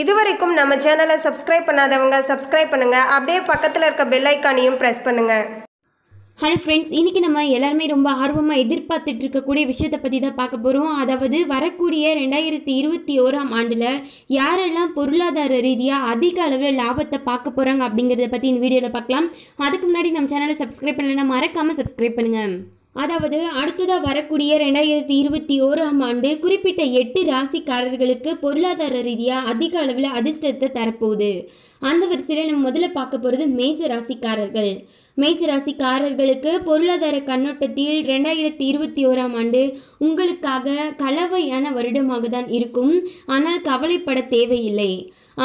இதுவரைக்கும் நம்ம சேனலை சப்ஸ்கிரைப் பண்ணாதவங்க சப்ஸ்கிரைப் பண்ணுங்கள் அப்படியே பக்கத்தில் இருக்க பெல் ஐக்கானையும் ப்ரெஸ் பண்ணுங்கள் ஹலோ ஃப்ரெண்ட்ஸ் இன்றைக்கி நம்ம எல்லாருமே ரொம்ப ஆர்வமாக எதிர்பார்த்துட்டு இருக்கக்கூடிய விஷயத்தை பற்றி தான் பார்க்க போகிறோம் அதாவது வரக்கூடிய ரெண்டாயிரத்தி இருபத்தி ஓராம் ஆண்டில் யாரெல்லாம் பொருளாதார ரீதியாக அதிக அளவில் லாபத்தை பார்க்க போகிறாங்க அப்படிங்கிறத பற்றி இந்த வீடியோவில் பார்க்கலாம். அதுக்கு முன்னாடி நம்ம சேனலை சப்ஸ்கிரைப் பண்ணலைன்னா மறக்காமல் சப்ஸ்கிரைப் பண்ணுங்கள் அதாவது அடுத்ததாக வரக்கூடிய ரெண்டாயிரத்தி இருபத்தி ஓராம் ஆண்டு குறிப்பிட்ட எட்டு ராசிக்காரர்களுக்கு பொருளாதார ரீதியாக அதிக அளவில் அதிர்ஷ்டத்தை தரப்போகுது. அந்த வரிசையில் நம்ம முதல்ல பார்க்க போகிறது மேச ராசிக்காரர்கள். மேச ராசிக்காரர்களுக்கு பொருளாதார கண்ணோட்டத்தில் ரெண்டாயிரத்தி இருபத்தி ஓராம் ஆண்டு உங்களுக்காக கலவையான வருடமாக தான் இருக்கும். ஆனால் கவலைப்பட தேவையில்லை.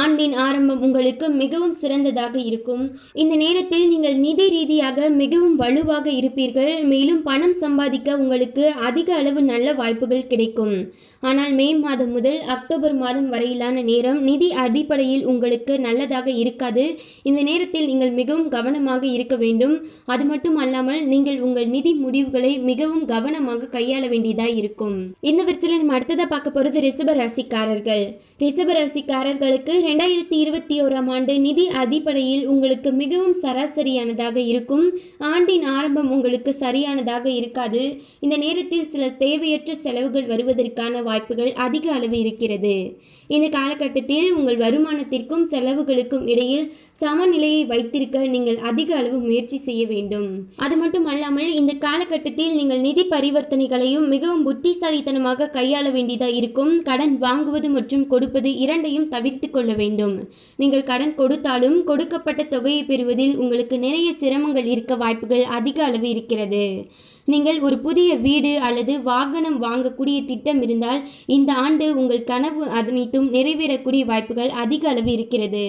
ஆண்டின் ஆரம்பம் உங்களுக்கு மிகவும் சிறந்ததாக இருக்கும். இந்த நேரத்தில் நீங்கள் நிதி ரீதியாக மிகவும் வலுவாக இருப்பீர்கள். மேலும் பணம் சம்பாதிக்க உங்களுக்கு அதிக அளவு நல்ல வாய்ப்புகள் கிடைக்கும். ஆனால் மே மாதம் முதல் அக்டோபர் மாதம் வரையிலான நேரம் நிதி அடிப்படையில் உங்களுக்கு நல்லதாக இருக்காது. இந்த நேரத்தில் நீங்கள் மிகவும் கவனமாக இருக்க வேண்டும். அது மட்டும் அல்லாமல் நீங்கள் உங்கள் நிதி முடிவுகளை மிகவும் கவனமாக கையாள வேண்டியதாக இருக்கும். இந்த வரிசையில் நம்ம அடுத்ததாக பார்க்க போகிறது ரிஷப ராசிக்காரர்கள். ரிஷப ராசிக்காரர்களுக்கு ரெண்டாயிரத்தி இருபத்தி ஓராம் ஆண்டு நிதி அடிப்படையில் உங்களுக்கு மிகவும் சராசரியானதாக இருக்கும். ஆண்டின் ஆரம்பம் உங்களுக்கு சரியானதாக இருக்காது. இந்த நேரத்தில் சில தேவையற்ற செலவுகள் வருவதற்கான வாய்ப்புகள் அதிக அளவு இருக்கிறது. இந்த காலகட்டத்தில் உங்கள் வருமானத்திற்கும் செலவுகளுக்கும் இடையில் சமநிலையை வைத்திருக்க நீங்கள் அதிக அளவு முயற்சி செய்ய வேண்டும். அது மட்டும் அல்லாமல் இந்த காலகட்டத்தில் நீங்கள் நிதி பரிவர்த்தனைகளையும் மிகவும் புத்திசாலித்தனமாக கையாள வேண்டியதாக இருக்கும். கடன் வாங்குவது மற்றும் கொடுப்பது இரண்டையும் தவிர்த்து கொள்ள வேண்டும். நீங்கள் கடன் கொடுத்தாலும் கொடுக்கப்பட்ட தொகையை பெறுவதில் உங்களுக்கு நிறைய சிரமங்கள் இருக்க வாய்ப்புகள் அதிக அளவு இருக்கிறது. நீங்கள் ஒரு புதிய வீடு அல்லது வாகனம் வாங்கக்கூடிய திட்டம் இருந்தால் இந்த ஆண்டு உங்கள் கனவு அனைத்தும் நிறைவேறக்கூடிய வாய்ப்புகள் அதிக அளவு இருக்கிறது.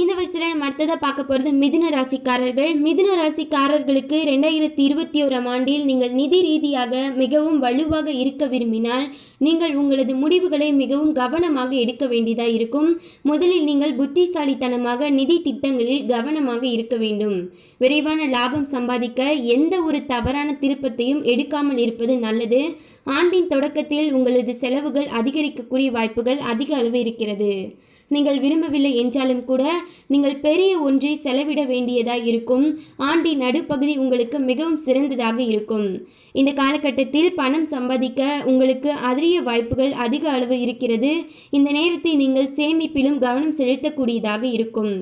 இந்த வயசில் நம்ம அடுத்ததாக பார்க்க போகிறது மிதுன ராசிக்காரர்கள். மிதுன ராசிக்காரர்களுக்கு ரெண்டாயிரத்தி இருபத்தி ஓராம் ஆண்டில் நீங்கள் நிதி ரீதியாக மிகவும் வலுவாக இருக்க விரும்பினால் நீங்கள் உங்களது முடிவுகளை மிகவும் கவனமாக எடுக்க வேண்டியதாக இருக்கும். முதலில் நீங்கள் புத்திசாலித்தனமாக நிதி திட்டங்களில் கவனமாக இருக்க வேண்டும். விரைவான லாபம் சம்பாதிக்க எந்த ஒரு தவறான திருப்பத்தையும் எடுக்காமல் இருப்பது நல்லது. ஆண்டின் தொடக்கத்தில் உங்களது செலவுகள் அதிகரிக்கக்கூடிய வாய்ப்புகள் அதிக அளவு இருக்கிறது. நீங்கள் விரும்பவில்லை என்றாலும் கூட நீங்கள் பெரிய ஒன்றை செலவிட வேண்டியதாக இருக்கும். ஆண்டின் நடுப்பகுதி உங்களுக்கு மிகவும் சிறந்ததாக இருக்கும். இந்த காலகட்டத்தில் பணம் சம்பாதிக்க உங்களுக்கு அதிக வாய்ப்புகள் அதிக அளவு இருக்கிறது. இந்த நேரத்தை நீங்கள் சேமிப்பிலும் கவனம் செலுத்தக்கூடியதாக இருக்கும்.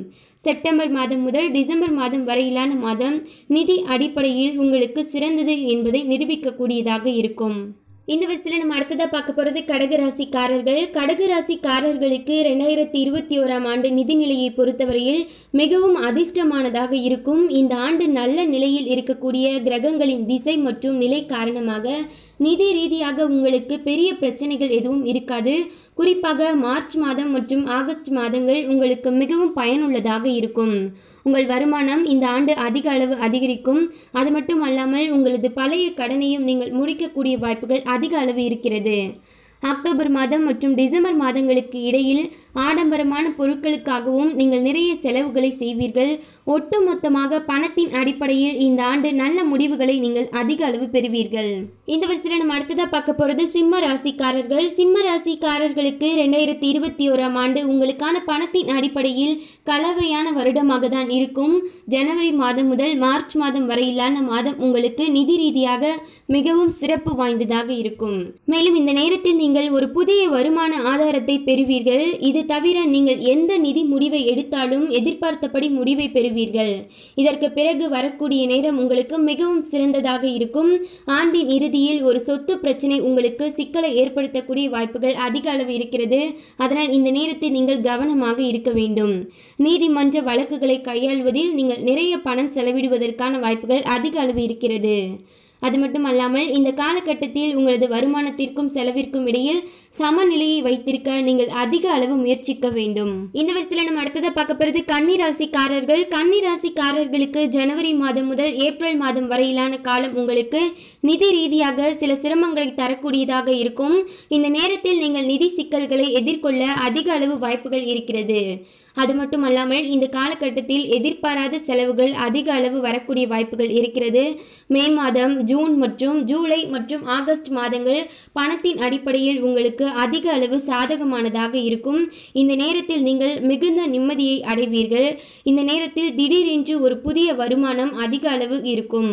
செப்டம்பர் மாதம் முதல் டிசம்பர் மாதம் வரையிலான மாதம் நிதி அடிப்படையில் உங்களுக்கு சிறந்தது என்பதை நிரூபிக்கக்கூடியதாக இருக்கும். இந்த வயசில் நம்ம அடுத்ததாக பார்க்க போகிறது கடகராசிக்காரர்கள் கடகராசிக்காரர்களுக்கு ரெண்டாயிரத்தி இருபத்தி ஓராம் ஆண்டு நிதிநிலையை பொறுத்தவரையில் மிகவும் அதிர்ஷ்டமானதாக இருக்கும். இந்த ஆண்டு நல்ல நிலையில் இருக்கக்கூடிய கிரகங்களின் திசை மற்றும் நிலை காரணமாக நிதி ரீதியாக உங்களுக்கு பெரிய பிரச்சனைகள் எதுவும் இருக்காது. குறிப்பாக மார்ச் மாதம் மற்றும் ஆகஸ்ட் மாதங்கள் உங்களுக்கு மிகவும் பயனுள்ளதாக இருக்கும். உங்கள் வருமானம் இந்த ஆண்டு அதிக அளவு அதிகரிக்கும். அது மட்டும் அல்லாமல் உங்களது பழைய கடனையும் நீங்கள் முடிக்கக்கூடிய வாய்ப்புகள் அதிக அளவு இருக்கிறது. அக்டோபர் மாதம் மற்றும் டிசம்பர் மாதங்களுக்கு இடையில் ஆடம்பரமான பொருட்களுக்காகவும் நீங்கள் நிறைய செலவுகளை செய்வீர்கள். ஒட்டுமொத்தமாக பணத்தின் அடிப்படையில் இந்த ஆண்டு நல்ல முடிவுகளை நீங்கள் அதிக அளவு பெறுவீர்கள். இந்த வருஷத்தில் நம்ம அடுத்ததாக பார்க்க போகிறது சிம்ம ராசிக்காரர்கள். சிம்ம ராசிக்காரர்களுக்கு ரெண்டாயிரத்தி இருபத்தி ஓராம் ஆண்டு உங்களுக்கான பணத்தின் அடிப்படையில் கலவையான வருடமாக தான் இருக்கும். ஜனவரி மாதம் முதல் மார்ச் மாதம் வரையிலான மாதம் உங்களுக்கு நிதி ரீதியாக மிகவும் சிறப்பு வாய்ந்ததாக இருக்கும். மேலும் இந்த நேரத்தில் நீங்கள் நீங்கள் ஒரு புதிய வருமான ஆதாரத்தை பெறுவீர்கள். இது தவிர நீங்கள் எந்த நிதி முடிவை எடுத்தாலும் எதிர்பார்த்தபடி முடிவை பெறுவீர்கள். இதற்கு பிறகு வரக்கூடிய நேரம் உங்களுக்கு மிகவும் சிறந்ததாக இருக்கும். ஆண்டின் இறுதியில் ஒரு சொத்து பிரச்சனை உங்களுக்கு சிக்கலை ஏற்படுத்தக்கூடிய வாய்ப்புகள் அதிக அளவு இருக்கிறது. அதனால் இந்த நேரத்தில் நீங்கள் கவனமாக இருக்க வேண்டும். நீதிமன்ற வழக்குகளை கையாள்வதில் நீங்கள் நிறைய பணம் செலவிடுவதற்கான வாய்ப்புகள் அதிக அளவு இருக்கிறது. அது மட்டும் அல்லாமல் இந்த காலகட்டத்தில் உங்களது வருமானத்திற்கும் செலவிற்கும் இடையில் சமநிலையை வைத்திருக்க நீங்கள் அதிக அளவு முயற்சிக்க வேண்டும். இந்த வயசுல நம்ம அடுத்ததை பார்க்க போகிறது கன்னிராசிக்காரர்கள். கன்னிராசிக்காரர்களுக்கு ஜனவரி மாதம் முதல் ஏப்ரல் மாதம் வரையிலான காலம் உங்களுக்கு நிதி ரீதியாக சில சிரமங்களை தரக்கூடியதாக இருக்கும். இந்த நேரத்தில் நீங்கள் நிதி சிக்கல்களை எதிர்கொள்ள அதிக அளவு வாய்ப்புகள் இருக்கிறது. அது மட்டும் அல்லாமல் இந்த காலகட்டத்தில் எதிர்பாராத செலவுகள் அதிக அளவு வரக்கூடிய வாய்ப்புகள் இருக்கிறது. மே மாதம் ஜூன் ஜூன் மற்றும் ஜூலை மற்றும் ஆகஸ்ட் மாதங்கள் பணத்தின் அடிப்படையில் உங்களுக்கு அதிக அளவு சாதகமானதாக இருக்கும். இந்த நேரத்தில் நீங்கள் மிகுந்த நிம்மதியை அடைவீர்கள். இந்த நேரத்தில் திடீரென்று ஒரு புதிய வருமானம் அதிக அளவு இருக்கும்.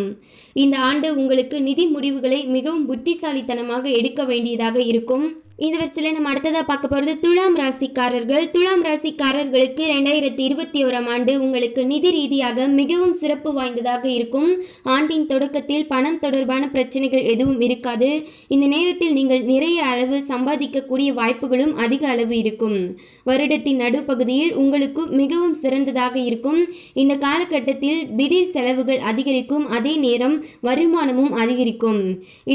இந்த ஆண்டு உங்களுக்கு நிதி முடிவுகளை மிகவும் புத்திசாலித்தனமாக எடுக்க வேண்டியதாக இருக்கும். இந்த வருஷத்தில் நம்ம அடுத்ததாக பார்க்க போகிறது துலாம் ராசிக்காரர்கள். துலாம் ராசிக்காரர்களுக்கு ரெண்டாயிரத்தி இருபத்தி ஓராம் ஆண்டு உங்களுக்கு நிதி ரீதியாக மிகவும் சிறப்பு வாய்ந்ததாக இருக்கும். ஆண்டின் தொடக்கத்தில் பணம் தொடர்பான பிரச்சனைகள் எதுவும் இருக்காது. இந்த நேரத்தில் நீங்கள் நிறைய அளவு சம்பாதிக்கக்கூடிய வாய்ப்புகளும் அதிக அளவு இருக்கும். வருடத்தின் நடுப்பகுதியில் உங்களுக்கு மிகவும் சிறந்ததாக இருக்கும். இந்த காலகட்டத்தில் திடீர் செலவுகள் அதிகரிக்கும். அதே நேரம் வருமானமும் அதிகரிக்கும்.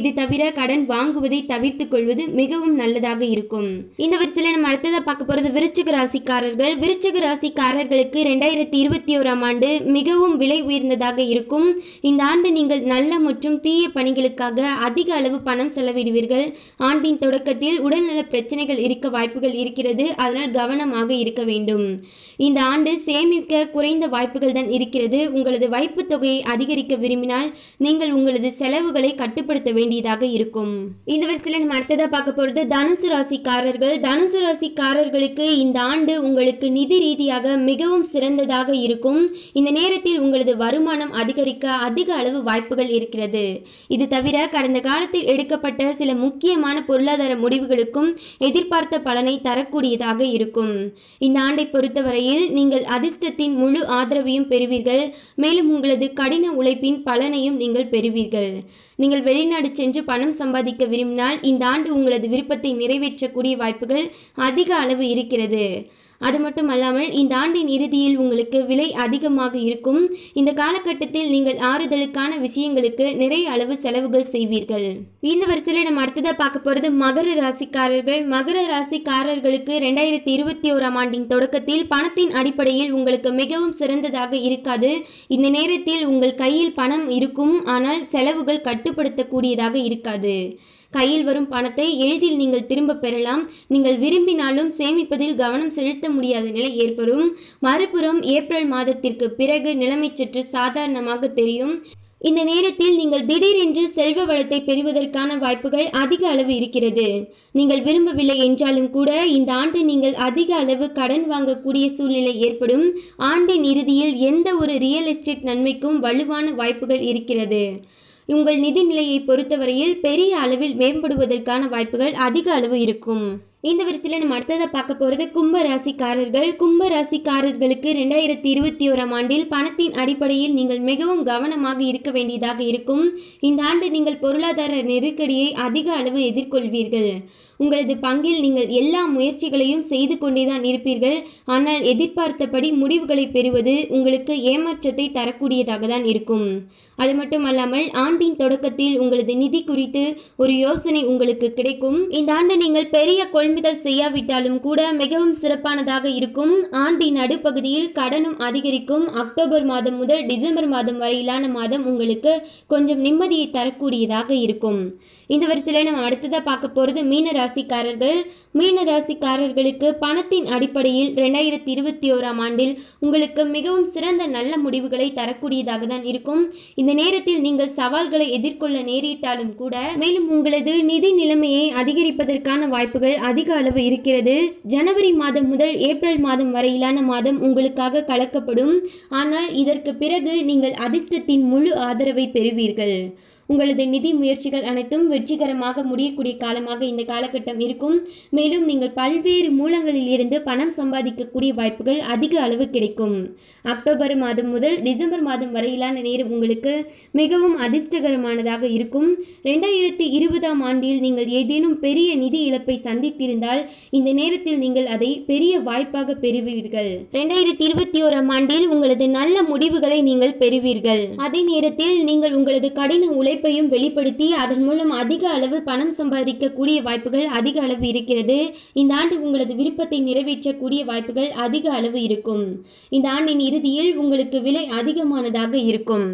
இது தவிர கடன் வாங்குவதை தவிர்த்துக் கொள்வது மிகவும் நல்ல நல்லதாக இருக்கும். இந்த வரிசையில் நம்ம அடுத்ததை பார்க்க போகிறது விருச்சிக ராசிக்காரர்கள். விருச்சிக ராசிக்காரர்களுக்கு ரெண்டாயிரத்தி இருபத்தி ஓராம் ஆண்டு மிகவும் விலை உயர்ந்ததாக இருக்கும். இந்த ஆண்டு நீங்கள் நல்ல மற்றும் தீய பணிகளுக்காக அதிக அளவு பணம் செலவிடுவீர்கள். ஆண்டின் தொடக்கத்தில் உடல்நல பிரச்சனைகள் இருக்க வாய்ப்புகள் இருக்கிறது. அதனால் கவனமாக இருக்க வேண்டும். இந்த ஆண்டு சேமிக்க குறைந்த வாய்ப்புகள் தான் இருக்கிறது. உங்களது வைப்பு தொகையை அதிகரிக்க விரும்பினால் நீங்கள் உங்களது செலவுகளை கட்டுப்படுத்த வேண்டியதாக இருக்கும். இந்த வரிசையில் நம்ம அடுத்ததாக பார்க்க போகிறது தனுசு ராசிக்காரர்கள் தனுசு ராசிக்காரர்களுக்கு இந்த ஆண்டு உங்களுக்கு நிதி ரீதியாக மிகவும் சிறந்ததாக இருக்கும். இந்த நேரத்தில் உங்களது வருமானம் அதிகரிக்க அதிக அளவு வாய்ப்புகள் இருக்கிறது. இது தவிர கடந்த காலத்தில் எடுக்கப்பட்ட சில முக்கியமான பொருளாதார முடிவுகளுக்கும் எதிர்பார்த்த பலனை தரக்கூடியதாக இருக்கும். இந்த ஆண்டை பொறுத்தவரையில் நீங்கள் அதிர்ஷ்டத்தின் முழு ஆதரவையும் பெறுவீர்கள். மேலும் உங்களது கடின உழைப்பின் பலனையும் நீங்கள் பெறுவீர்கள். நீங்கள் வெளிநாடு சென்று பணம் சம்பாதிக்க விரும்பினால் இந்த ஆண்டு உங்களது விருப்பத்தை நிறைவேற்றக்கூடிய வாய்ப்புகள் அதிக அளவு இருக்கிறது. அது மட்டும் அல்லாமல் இந்த ஆண்டின் இறுதியில் உங்களுக்கு விலை அதிகமாக இருக்கும். இந்த காலகட்டத்தில் நீங்கள் ஆறுதலுக்கான விஷயங்களுக்கு நிறைய அளவு செலவுகள் செய்வீர்கள். இந்த வரிசையில் நம்ம அடுத்ததாக பார்க்க போகிறது மகர ராசிக்காரர்கள். மகர ராசிக்காரர்களுக்கு ரெண்டாயிரத்தி இருபத்தி ஓராம் ஆண்டின் தொடக்கத்தில் பணத்தின் அடிப்படையில் உங்களுக்கு மிகவும் சிறந்ததாக இருக்காது. இந்த நேரத்தில் உங்கள் கையில் பணம் இருக்கும். ஆனால் செலவுகள் கட்டுப்படுத்தக்கூடியதாக இருக்காது. கையில் வரும் பணத்தை எளிதில் நீங்கள் திரும்ப பெறலாம். நீங்கள் விரும்பினாலும் சேமிப்பதில் கவனம் செலுத்த முடியாத நிலை ஏற்படும். மறுபுறம் ஏப்ரல் மாதத்திற்கு பிறகு நிலைமை சற்று சாதாரணமாக தெரியும். இந்த நேரத்தில் நீங்கள் திடீரென்று செல்வ வளத்தை பெறுவதற்கான வாய்ப்புகள் அதிக அளவு இருக்கிறது. நீங்கள் விரும்பவில்லை என்றாலும் கூட இந்த ஆண்டு நீங்கள் அதிக அளவு கடன் வாங்கக்கூடிய சூழ்நிலை ஏற்படும். ஆண்டின் இறுதியில் எந்த ஒரு ரியல் எஸ்டேட் நன்மைக்கும் வலுவான வாய்ப்புகள் இருக்கிறது. உங்கள் நிதி நிலையை பொறுத்தவரையில் பெரிய அளவில் மேம்படுவதற்கான வாய்ப்புகள் அதிக அளவு இருக்கும். இந்த வரிசையில் நம்ம அடுத்ததை பார்க்க போகிறது கும்ப ராசிக்காரர்கள் கும்ப ராசிக்காரர்களுக்கு ரெண்டாயிரத்தி இருபத்தி ஓராம் ஆண்டில் பணத்தின் அடிப்படையில் நீங்கள் மிகவும் கவனமாக இருக்க வேண்டியதாக இருக்கும். இந்த ஆண்டு நீங்கள் பொருளாதார நெருக்கடியை அதிக அளவு எதிர்கொள்வீர்கள். உங்களது பங்கில் நீங்கள் எல்லா முயற்சிகளையும் செய்து கொண்டேதான் இருப்பீர்கள். ஆனால் எதிர்பார்த்தபடி முடிவுகளை பெறுவது உங்களுக்கு ஏமாற்றத்தை தரக்கூடியதாக தான் இருக்கும். அது மட்டும் அல்லாமல் ஆண்டின் தொடக்கத்தில் உங்களது நிதி குறித்து ஒரு யோசனை உங்களுக்கு கிடைக்கும். இந்த ஆண்டு நீங்கள் பெரிய கொள்முதல் செய்யாவிட்டாலும் கூட மிகவும் சிறப்பானதாக இருக்கும். ஆண்டின் நடுப்பகுதியில் கடனும் அதிகரிக்கும். அக்டோபர் மாதம் முதல் டிசம்பர் மாதம் வரையிலான மாதம் உங்களுக்கு கொஞ்சம் நிம்மதியை தரக்கூடியதாக இருக்கும். இந்த வரிசையில் நம்ம அடுத்ததாக பார்க்க போகிறது மீன ராசிக்காரர்கள் மீன ராசிக்காரர்களுக்கு பணத்தின் அடிப்படையில் ரெண்டாயிரத்தி இருபத்தி ஓராம் ஆண்டில் உங்களுக்கு மிகவும் சிறந்த நல்ல முடிவுகளை தரக்கூடியதாக தான் இருக்கும். இந்த நேரத்தில் நீங்கள் சவால்களை எதிர்கொள்ள நேரிட்டாலும் கூட மேலும் உங்களது நிதி நிலைமையை அதிகரிப்பதற்கான வாய்ப்புகள் அதிக அளவு இருக்கிறது. ஜனவரி மாதம் முதல் ஏப்ரல் மாதம் வரையிலான மாதம் உங்களுக்காக கலக்கப்படும். ஆனால் இதற்கு பிறகு நீங்கள் அதிர்ஷ்டத்தின் முழு ஆதரவை பெறுவீர்கள். உங்களது நிதி முயற்சிகள் அனைத்தும் வெற்றிகரமாக முடியக்கூடிய காலமாக இந்த காலகட்டம் இருக்கும். மேலும் நீங்கள் பல்வேறு மூலங்களில் இருந்து பணம் சம்பாதிக்கக்கூடிய வாய்ப்புகள் அதிக அளவு கிடைக்கும். அக்டோபர் மாதம் முதல் டிசம்பர் மாதம் வரையிலான நேரம் உங்களுக்கு மிகவும் அதிர்ஷ்டகரமானதாக இருக்கும். ரெண்டாயிரத்தி இருபதாம் ஆண்டில் நீங்கள் ஏதேனும் பெரிய நிதி இழப்பை சந்தித்திருந்தால் இந்த நேரத்தில் நீங்கள் அதை பெரிய வாய்ப்பாக பெறுவீர்கள். ரெண்டாயிரத்தி இருபத்தி ஓராம் ஆண்டில் உங்களது நல்ல முடிவுகளை நீங்கள் பெறுவீர்கள். அதே நேரத்தில் நீங்கள் உங்களது கடின உழைப்பையும் வெளிப்படுத்தி அதன் மூலம் அதிக அளவு பணம் சம்பாதிக்கக்கூடிய வாய்ப்புகள் அதிக அளவு இருக்கிறது. இந்த ஆண்டு உங்களது விருப்பத்தை நிறைவேற்றக்கூடிய வாய்ப்புகள் அதிக அளவு இருக்கும். இந்த ஆண்டின் இறுதியில் உங்களுக்கு விலை அதிகமானதாக இருக்கும்.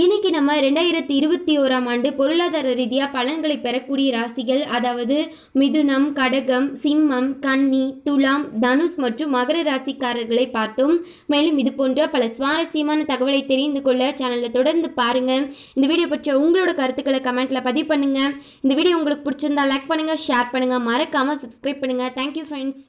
இன்னைக்கு நம்ம ரெண்டாயிரத்தி இருபத்தி ஓராம் ஆண்டு பொருளாதார ரீதியாக பலன்களை பெறக்கூடிய ராசிகள் அதாவது மிதுனம் கடகம் சிம்மம் கன்னி துலாம் தனுஷ் மற்றும் மகர ராசிக்காரர்களை பார்த்தோம். மேலும் இது போன்ற பல சுவாரஸ்யமான தகவலை தெரிந்து கொள்ள சேனலை தொடர்ந்து பாருங்க. இந்த வீடியோ பற்றிய உங்களோட கருத்துக்களை கமெண்ட்ல பதிவு பண்ணுங்க. இந்த வீடியோ உங்களுக்கு பிடிச்சிருந்தா லைக் பண்ணுங்க ஷேர் பண்ணுங்க. மறக்காம சப்ஸ்கிரைப் பண்ணுங்க. Thank you friends